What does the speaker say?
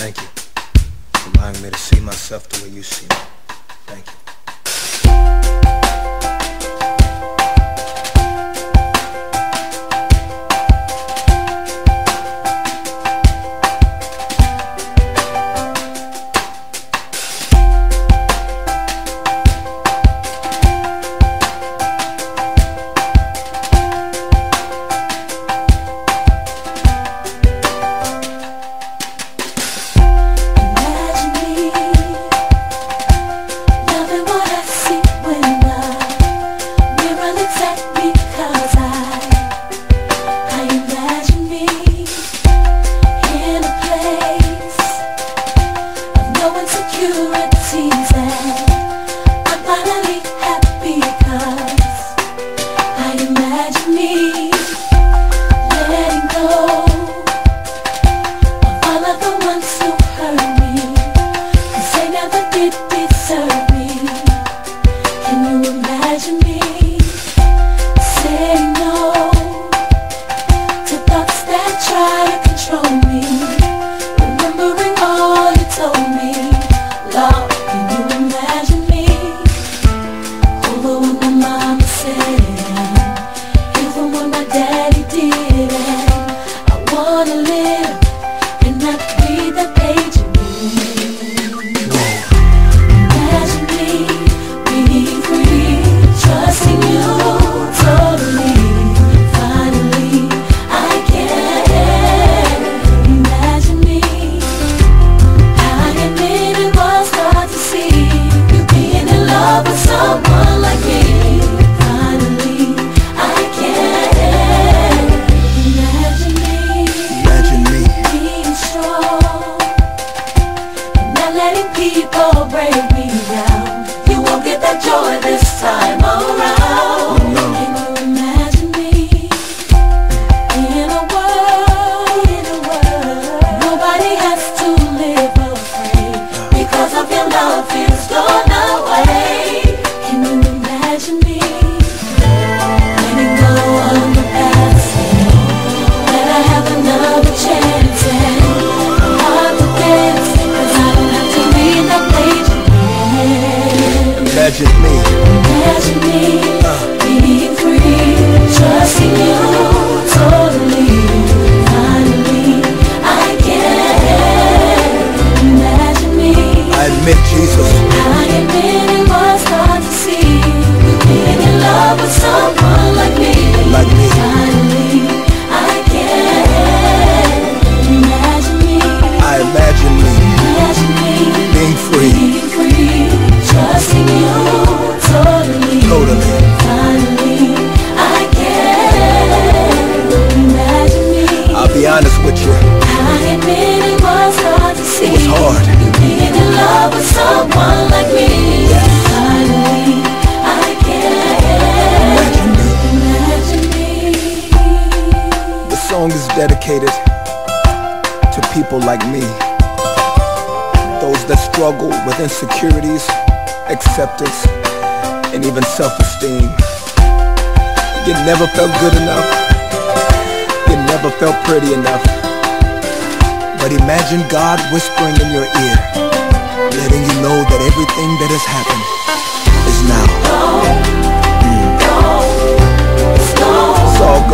Thank you for allowing me to see myself the way you see me. Thank you. letting people break me down. You won't get that joy this time around. just me. song is dedicated to people like me. Those that struggle with insecurities, acceptance, and even self-esteem. You never felt good enough. You never felt pretty enough. But imagine God whispering in your ear, letting you know that everything that has happened is now. Go, mm. go. It's all